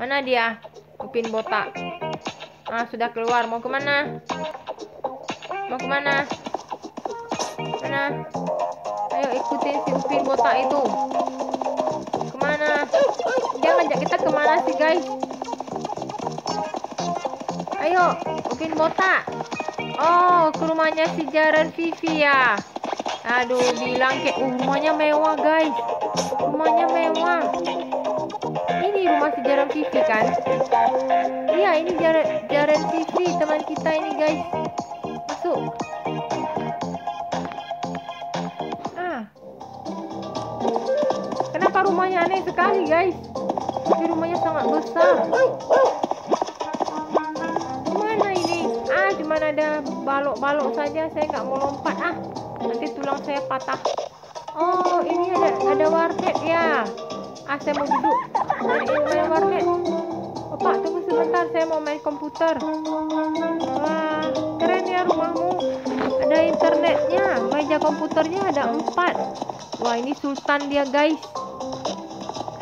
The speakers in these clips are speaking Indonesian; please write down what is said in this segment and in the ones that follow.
Mana dia? Upin botak. Ah, sudah keluar. Mau ke mana? Mau ke mana? Mana? Ayo ikutin si Upin botak itu. Ke mana? Dia ngajak kita ke mana sih guys? Ayo, Upin botak. Oh, ke rumahnya si Jaren Vivi ya. Aduh, bilang kayak uh, rumahnya mewah guys. Rumahnya mewah. Ini rumah Jaren Vivi kan? Iya, ini Jaren, Jaren Vivi teman kita ini guys. Masuk. Ah. Kenapa rumahnya aneh sekali guys? Tapi rumahnya sangat besar. Mana ini? Ah, cuma ada balok-balok saja. Saya nggak mau lompat ah. Nanti tulang saya patah. Oh, ini ada ada warnet ya. Ah, saya mau duduk. Ini main warnet. Bapak, tunggu sebentar. Saya mau main komputer. Wah, keren ya rumahmu. Ada internetnya. Meja komputernya ada empat. Wah, ini sultan dia guys.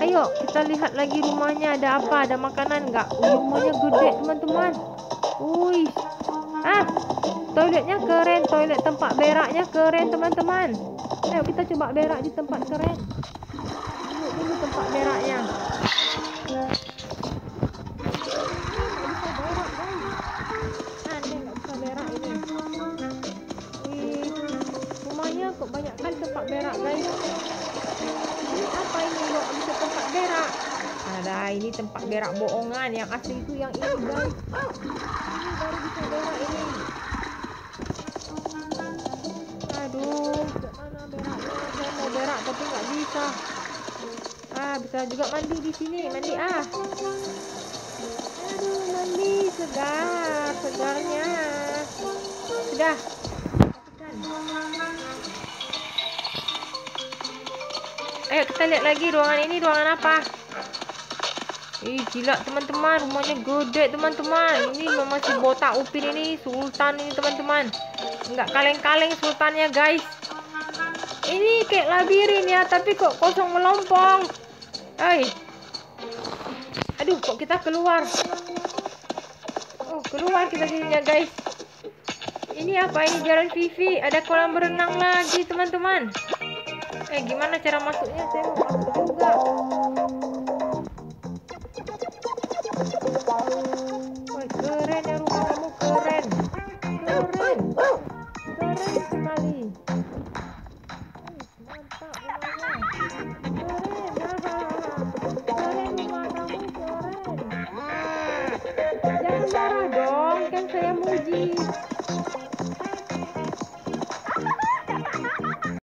Ayo, kita lihat lagi rumahnya ada apa? Ada makanan nggak? Rumahnya gede teman-teman. Wih. Ah, toiletnya keren. Toilet tempat beraknya keren teman-teman. Ayo kita coba berak di tempat keren. Dulu tempat beraknya. Kan tempat berak guys. Ini apa ini kok bisa tempat berak? Ada ini tempat berak bohongan. Yang asli itu yang ini guys. Ini baru bisa berak ini. Aduh, mana beraknya? Saya mau berak tapi nggak bisa. Ah, bisa juga mandi di sini. Mandi ah. Aduh, mandi segar, segarnya. Sudah. Ayo kita lihat lagi ruangan ini ruangan apa? Ih gila teman-teman rumahnya gede teman-teman Ini masih botak upin ini sultan ini teman-teman Enggak kaleng-kaleng sultannya guys Ini kayak labirin ya tapi kok kosong melompong Hai. Aduh kok kita keluar? Oh keluar kita jadinya guys. Ini apa ini? Jalan Vivi Ada kolam berenang lagi teman-teman. Eh gimana cara masuknya? Saya mau masuk juga keren. Jangan